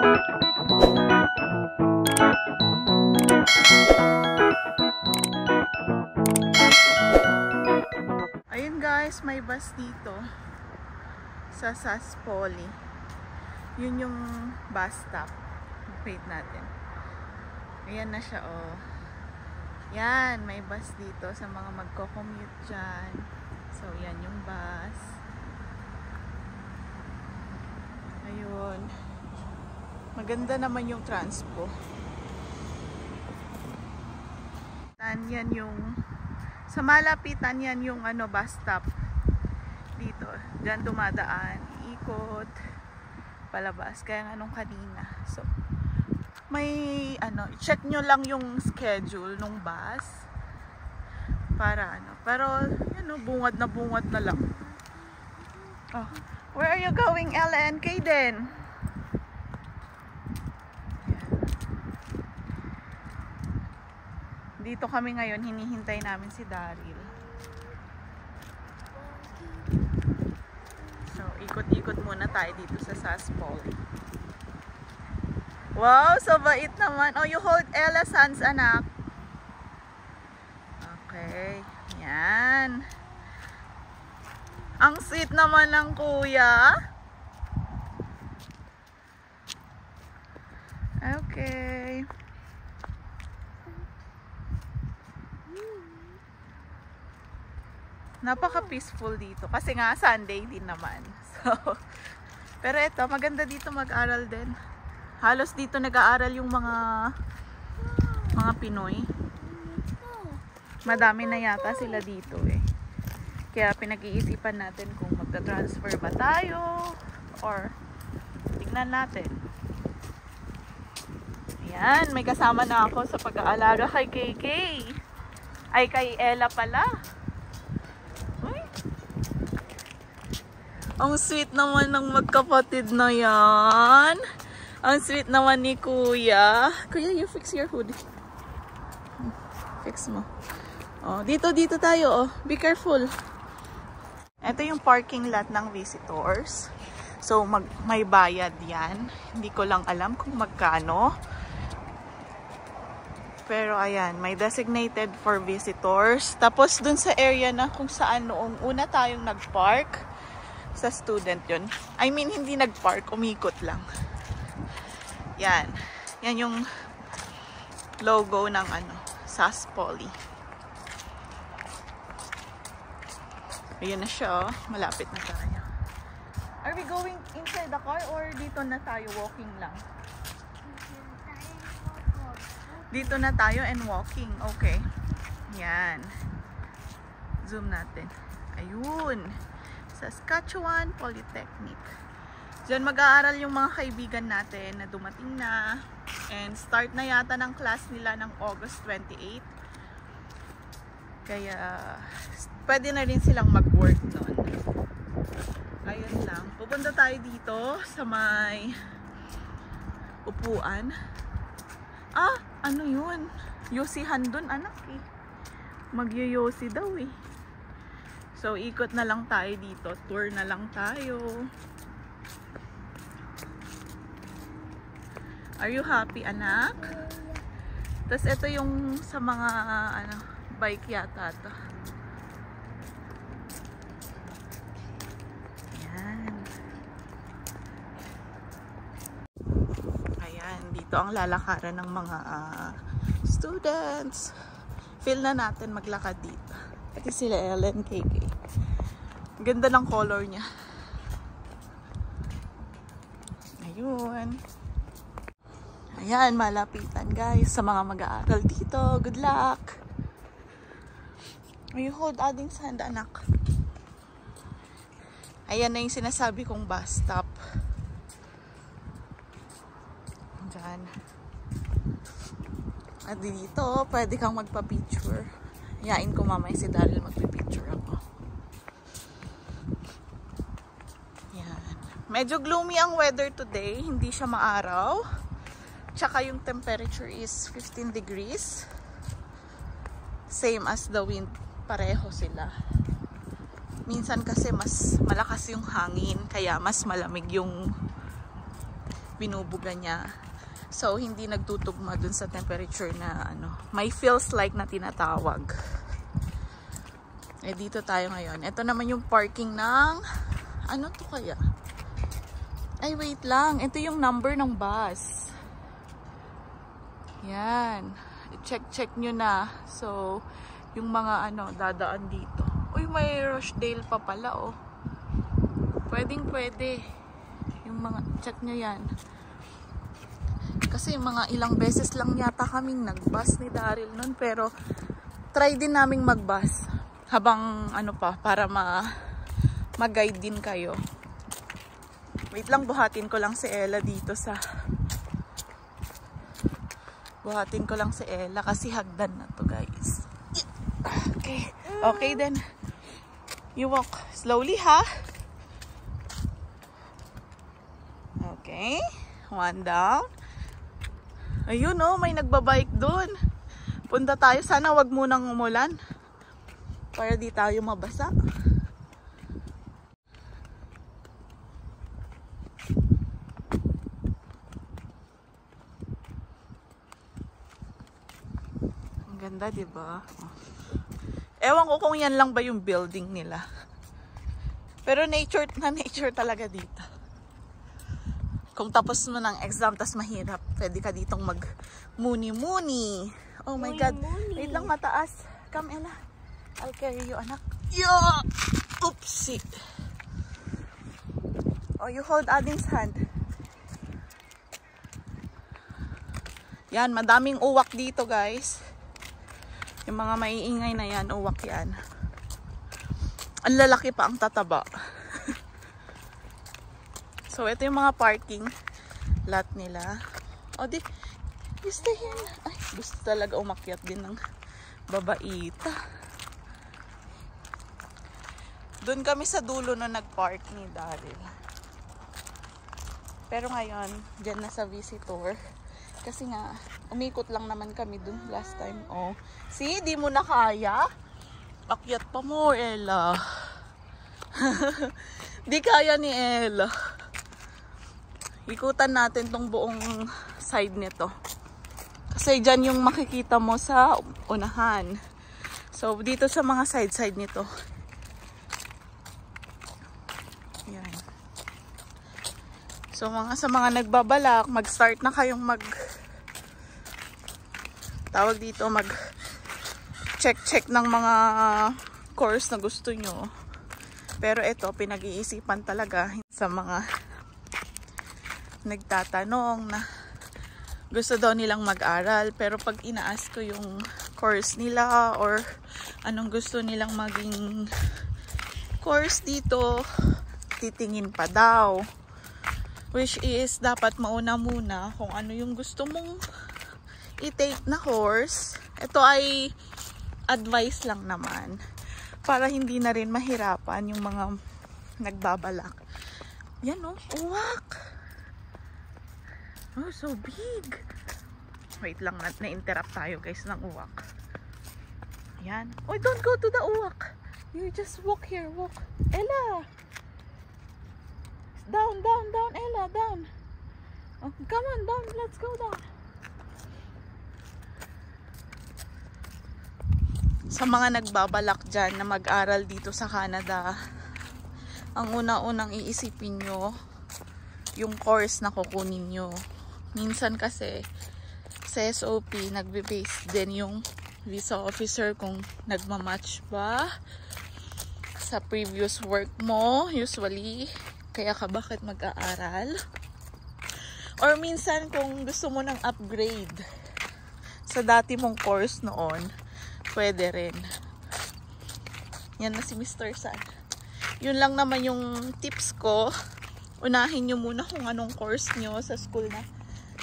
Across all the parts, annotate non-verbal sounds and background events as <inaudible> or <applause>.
Ayun guys, may bus dito sa SAS Poly. Yun yung bus stop. Wait natin. Ayan na siya oh. Yan, may bus dito sa mga magko-commute dyan. So, yan yung bus. Ayun. Maganda naman yung transpo. Tan, yan yung sa malapitan yan yung ano bus stop dito. Diyan dumadaan, ikot palabas kaya nga nung kanina. So may ano, check nyo lang yung schedule nung bus para ano. Pero yan no, bungad na bungad na lang. Oh, where are you going, Ellen? Kaden? Dito kami ngayon, hinihintay namin si Daryl. So, ikot-ikot muna tayo dito sa SAS Poly. Wow, so bait naman. Oh, you hold Ella's hands, anak. Okay, yan. Ang sweet naman ng kuya. Okay. Napaka-peaceful dito. Kasi nga, Sunday din naman. <laughs> So, pero ito, maganda dito mag-aral din. Halos dito nag-aaral yung mga mga Pinoy. Madami na yata sila dito eh. Kaya pinag-iisipan natin kung magta-transfer ba tayo or tingnan natin. Ayan, may kasama na ako sa pag-aalaga kay KK. Ay, kay Ella pala. Ang sweet naman ng magkapatid na yan. Ang sweet naman ni Kuya. Kuya, you fix your hood. Fix mo. Oh, dito, dito tayo. Oh. Be careful. Ito yung parking lot ng visitors. So, mag, may bayad yan. Hindi ko lang alam kung magkano. Pero ayan, may designated for visitors. Tapos dun sa area na kung saan noong una tayong nag-park, sa student yun. I mean, hindi nag-park, umikot lang. Yan. Yan yung logo ng ano, SAS Poly. Ayun na siya, oh. malapit na tayo. Are we going inside the car or dito na tayo walking lang? Dito na tayo and walking. Okay. Yan. Zoom natin. Ayun. Saskatchewan Polytechnic. Diyan mag-aaral yung mga kaibigan natin na dumating na. And start na yata ng class nila ng August 28. Kaya pwede na rin silang mag-work noon. Ayun lang. Pupunta tayo dito sa may upuan. Ah, ano yun? Yosihan dun anak eh. Magyoyosi daw eh. So, ikot na lang tayo dito. Tour na lang tayo. Are you happy, anak? Tapos, ito yung sa mga, ano, bike yata to. Ayan. Ayan, dito ang lalakaran ng mga uh, students. Feel na natin maglakad dito. Pati sila Ellen KK. Ganda ng color niya. Ayun. Ayan, malapitan guys sa mga mag-aaral dito. Good luck! May hold adding sand, anak. Ayan na yung sinasabi kong bus stop. Diyan. At dito, pwede kang magpa-picture. Yain ko mamaya si Daryl magpipicture ako. Yan. Medyo gloomy ang weather today. Hindi siya maaraw. Tsaka yung temperature is 15 degrees. Same as the wind. Pareho sila. Minsan kasi mas malakas yung hangin. Kaya mas malamig yung binubuga niya. So, hindi nagtutugma dun sa temperature na ano, may feels like na tinatawag. Eh, dito tayo ngayon. Ito naman yung parking ng, ano to kaya? Ay, wait lang. Ito yung number ng bus. Yan. Check-check nyo na. So, yung mga ano, dadaan dito. Uy, may Rochdale pa pala, oh. Pwedeng pwede. Yung mga, check nyo yan. Kasi mga ilang beses lang yata kaming nagbus ni Daryl nun. Pero, try din naming magbus. Habang, ano pa, para ma, mag-guide din kayo. Wait lang, buhatin ko lang si Ella dito sa... Buhatin ko lang si Ella kasi hagdan na to, guys. Okay. Okay, then. You walk slowly, ha? Okay. One down. Ayun, oh, may nagbabike doon. Punta tayo. Sana wag munang umulan. Para di tayo mabasa. Ang ganda, di ba? Ewan ko kung yan lang ba yung building nila. Pero nature <laughs> na nature talaga dito. Kung tapos mo ng exam tas mahirap, pwede ka ditong mag muni-muni. Oh my God. Muni-muni. Wait lang mataas. Come, Ella. I'll carry you, anak. Yo! Oopsie. Oh, you hold Ading's hand. Yan, madaming uwak dito, guys. Yung mga maiingay na yan, uwak yan. Ang lalaki pa, ang tataba. <laughs> so, ito yung mga parking lot nila. O, di, gusto yan. Ay, gusto talaga umakyat din ng babaita. Doon kami sa dulo na nag-park ni Daryl. Pero ngayon, dyan na sa visitor. Kasi nga, umikot lang naman kami dun last time. Oh. See, di mo na kaya. Akyat pa mo, Ella. <laughs> di kaya ni Ella. Ikutan natin tong buong side nito. Kasi dyan yung makikita mo sa unahan. So, dito sa mga side-side nito. Yan. So, mga sa mga nagbabalak, mag-start na kayong mag tawag dito, mag check-check ng mga course na gusto nyo. Pero ito, pinag-iisipan talaga sa mga nagtatanong na gusto daw nilang mag-aral. Pero pag inaas ko yung course nila or anong gusto nilang maging course dito, titingin pa daw. Which is, dapat mauna muna kung ano yung gusto mong i-take na course. Ito ay advice lang naman. Para hindi na rin mahirapan yung mga nagbabalak. Yan oh, uwak. Oh, so big. Wait lang, na- na-interrupt tayo guys ng uwak. Yan. Oh, don't go to the uwak. You just walk here, walk. Ella! Down, down, down, Ella, down. Oh, come on, down. Let's go down. Sa mga nagbabalak dyan na mag-aral dito sa Canada, ang una-unang iisipin nyo, yung course na kukunin nyo. Minsan kasi, sa SOP, nagbe-base din yung visa officer kung nagmamatch ba sa previous work mo, usually. Kaya ka bakit mag-aaral? Or minsan kung gusto mo ng upgrade sa dati mong course noon, pwede rin. Yan na si Mr. San. Yun lang naman yung tips ko. Unahin nyo muna kung anong course nyo sa school na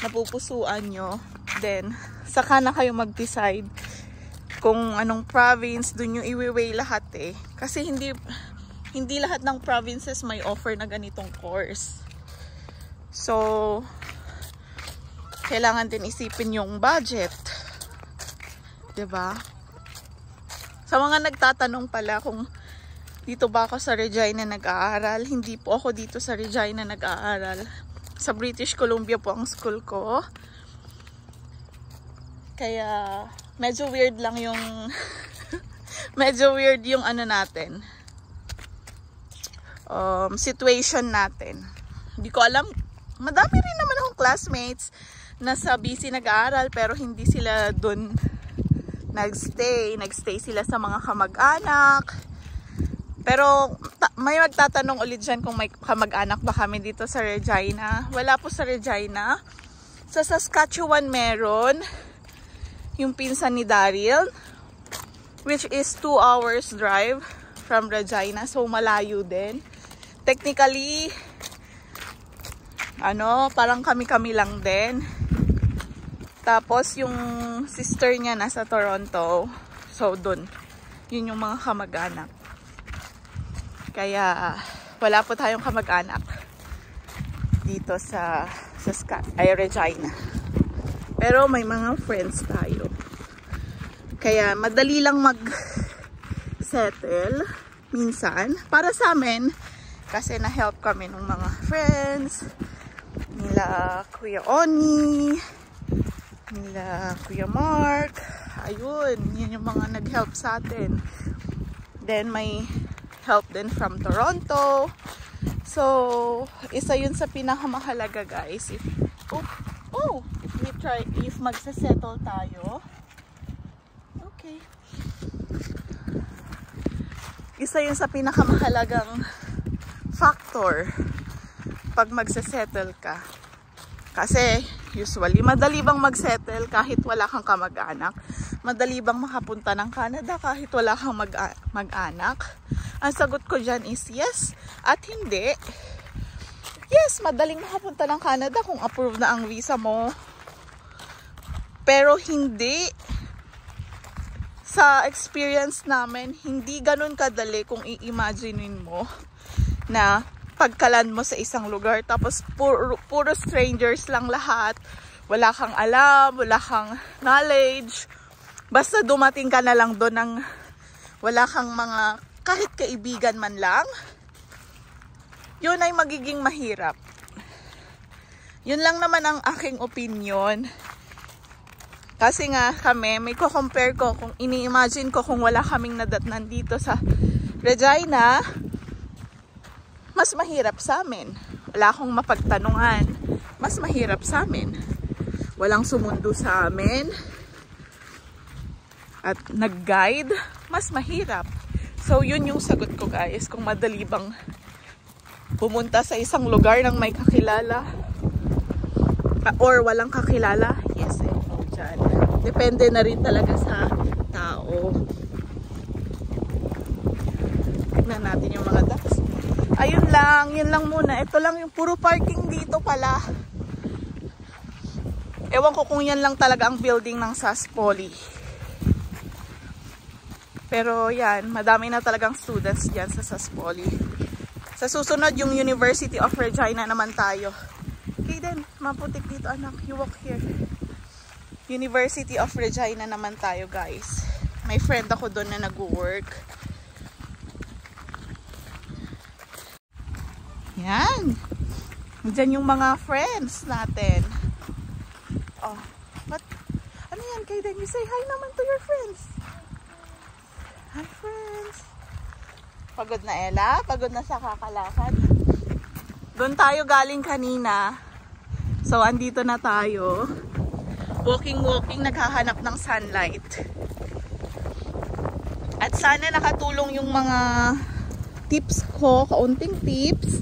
napupusuan nyo. Then, saka na kayo mag-decide kung anong province, dun yung iwi-weigh lahat eh. Kasi hindi, hindi lahat ng provinces may offer na ganitong course. So, kailangan din isipin yung budget. ba? Sa mga nagtatanong pala kung dito ba ako sa Regina nag-aaral, hindi po ako dito sa Regina nag-aaral. Sa British Columbia po ang school ko. Kaya medyo weird lang yung <laughs> medyo weird yung ano natin. Um, situation natin. Hindi ko alam. Madami rin naman akong classmates na sa BC nag-aaral pero hindi sila dun nagstay. Nagstay sila sa mga kamag-anak. Pero may magtatanong ulit dyan kung may kamag-anak ba kami dito sa Regina. Wala po sa Regina. Sa Saskatchewan meron yung pinsan ni Daryl which is 2 hours drive from Regina. So malayo din. Technically ano, parang kami-kami lang din. Tapos yung sister niya nasa Toronto. So dun. Yun yung mga kamag-anak. Kaya wala po tayong kamag-anak dito sa sa Sky, ay Regina. Pero may mga friends tayo. Kaya madali lang mag settle minsan para sa amin kasi na-help kami ng mga friends nila Kuya Oni nila Kuya Mark. Ayun, yun yung mga nag-help sa atin. Then may help din from Toronto. So, isa yun sa pinakamahalaga guys. If, oh, oh, if we try, if magsasettle tayo. Okay. Isa yun sa pinakamahalagang factor pag magsasettle ka. Kasi, usually, madali bang magsettle kahit wala kang kamag-anak? Madali bang makapunta ng Canada kahit wala kang mag-anak? Ang sagot ko dyan is yes at hindi. Yes, madaling makapunta ng Canada kung approve na ang visa mo. Pero hindi. Sa experience namin, hindi ganun kadali kung i-imaginein mo na pagkalan mo sa isang lugar tapos puro, puro strangers lang lahat wala kang alam, wala kang knowledge basta dumating ka na lang doon ng wala kang mga kahit kaibigan man lang yun ay magiging mahirap yun lang naman ang aking opinion kasi nga kami may ko-compare ko kung ini-imagine ko kung wala kaming nadatnan dito sa Regina mas mahirap sa amin. Wala akong mapagtanungan. Mas mahirap sa amin. Walang sumundo sa amin. At nag-guide, mas mahirap. So, yun yung sagot ko guys. Kung madali bang pumunta sa isang lugar ng may kakilala or walang kakilala, yes eh. Dyan. Depende na rin talaga sa tao. Tignan natin yung mga ducks ayun lang, yun lang muna. Ito lang yung puro parking dito pala. Ewan ko kung yan lang talaga ang building ng SAS Poly. Pero yan, madami na talagang students dyan sa SAS Poly. Sa susunod, yung University of Regina naman tayo. Okay then, maputik dito anak. You walk here. University of Regina naman tayo guys. May friend ako doon na nag-work. Yan. Diyan yung mga friends natin. Oh, what? Ano yan, Kaden? You say hi naman to your friends. Hi, friends. Pagod na Ella? Pagod na sa kakalakad? Doon tayo galing kanina. So, andito na tayo. Walking, walking, naghahanap ng sunlight. At sana nakatulong yung mga tips ko, kaunting tips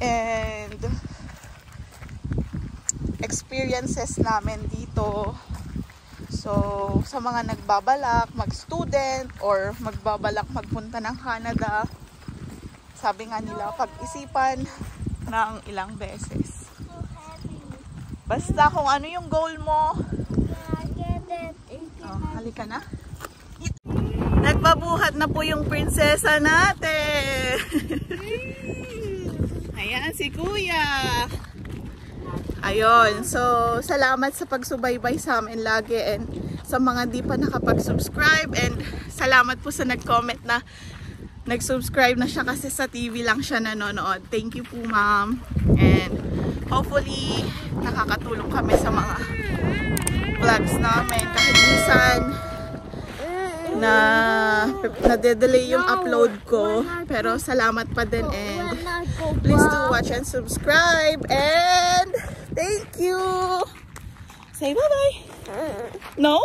and experiences namin dito. So, sa mga nagbabalak, mag-student, or magbabalak magpunta ng Canada, sabi nga nila, pag-isipan ng ilang beses. Basta kung ano yung goal mo, oh, halika na. Nagbabuhat na po yung prinsesa natin. <laughs> Ayan, si Kuya. Ayun, so salamat sa pagsubaybay sa amin lagi and sa mga di pa nakapag-subscribe and salamat po sa nag-comment na nag-subscribe na siya kasi sa TV lang siya nanonood. Thank you po ma'am. And hopefully nakakatulong kami sa mga vlogs namin kahit minsan na nade-delay yung upload ko pero salamat pa din and please do watch and subscribe and thank you. Say bye bye no?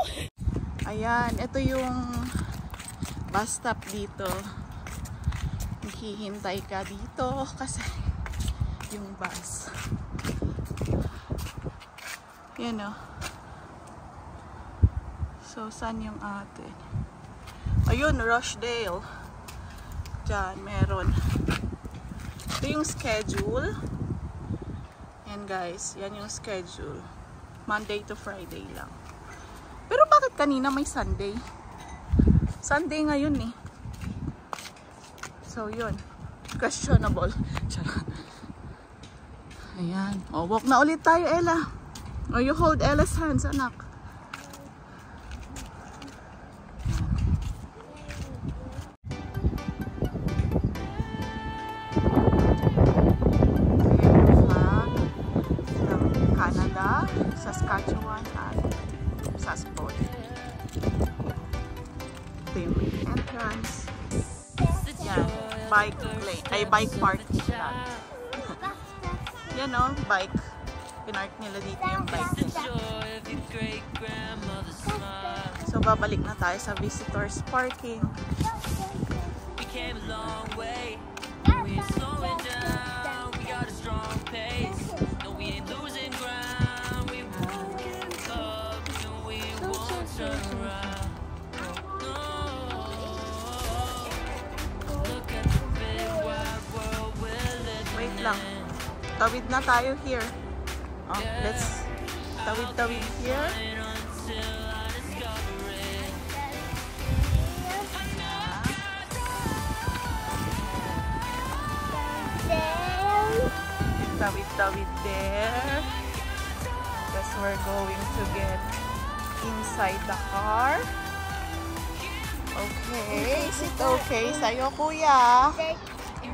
Ayan ito yung bus stop dito. Maghihintay ka dito kasi yung bus. Yan o so saan yung atin ayun Rochdale. Dyan meron. Ito yung schedule yan guys yan yung schedule. Monday to Friday lang. Pero bakit kanina may Sunday? Sunday ngayon eh. So yun. Questionable. <laughs> Ayan. O walk na ulit tayo Ella. O you hold Ella's hands anak lane, ay bike lot. Yan o, bike. Pinark nila dito yung bike nila. So, babalik na tayo sa visitors parking. We came a long way. We ain't slowing down. We got a strong pace. Tayo here. Oh, let's tawid-tawid here. Tawid-tawid there. Because we're going to get inside the car. Okay. Is it okay sa'yo, kuya? You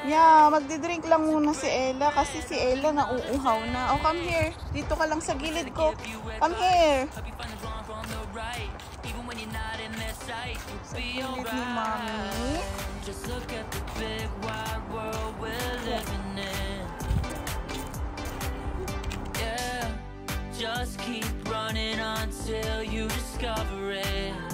Yeah, magdidrink lang muna si Ella kasi si Ella nauuhaw na. Oh, come here. Dito ka lang sa gilid ko. Come here. Sa gilid ni. Mommy. Yeah, just keep running until you discover it.